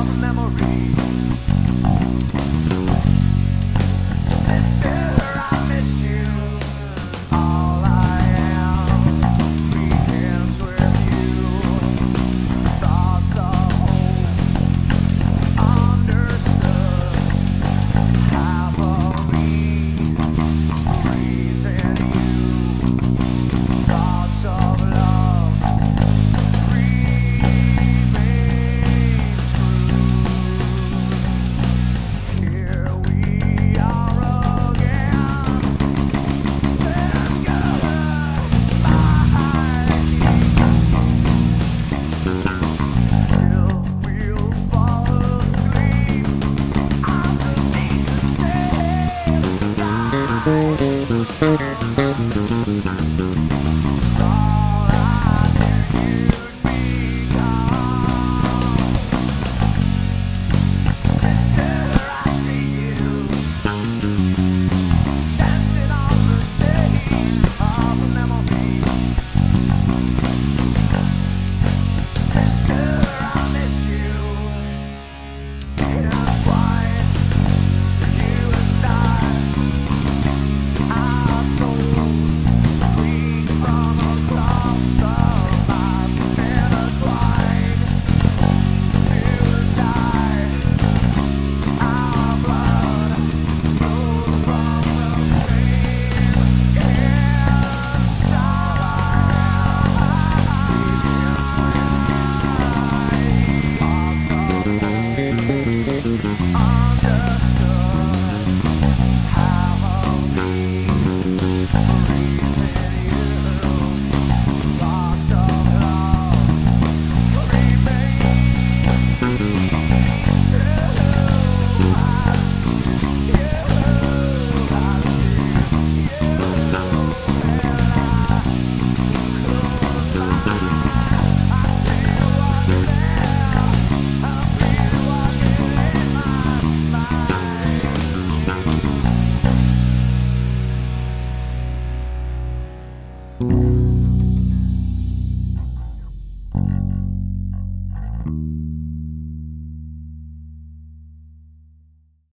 of memories. Sister.